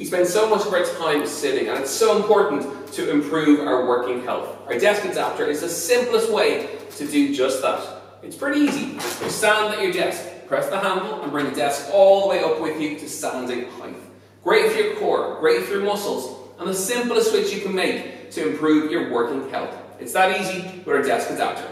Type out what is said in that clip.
We spend so much of our time sitting, and it's so important to improve our working health. Our desk adapter is the simplest way to do just that. It's pretty easy. You stand at your desk, press the handle, and bring the desk all the way up with you to standing height. Great for your core, great for your muscles, and the simplest switch you can make to improve your working health. It's that easy with our desk adapter.